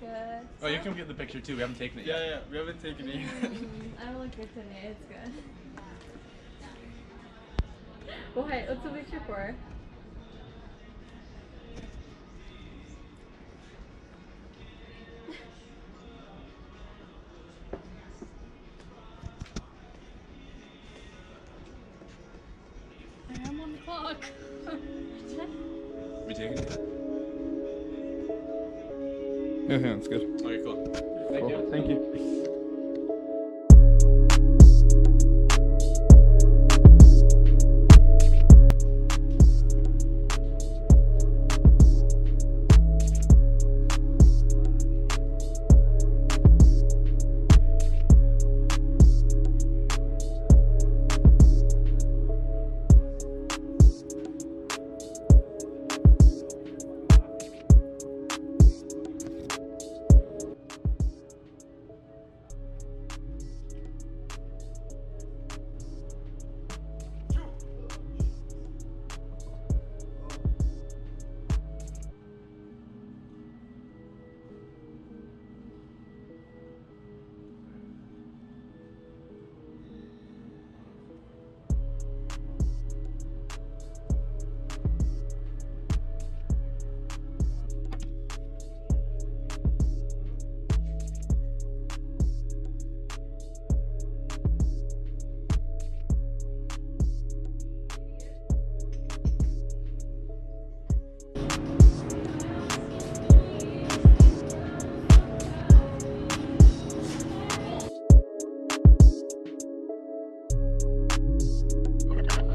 good. Oh, you can get the picture too. We haven't taken it yet. Yeah, yeah, we haven't taken it yet. Mm, I don't look good today, it's good. Why? What's the picture for? I am on the clock. We taking it? Yeah, yeah, that's good. Okay, cool. Thank you. Thank you.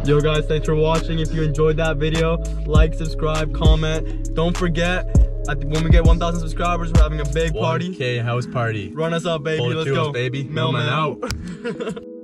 Yo guys, thanks for watching. If you enjoyed that video, like, subscribe, comment. Don't forget, when we get 1,000 subscribers, we're having a big party. 1K house party. Run us up, baby. Let's go. baby. Male Men Mailman out.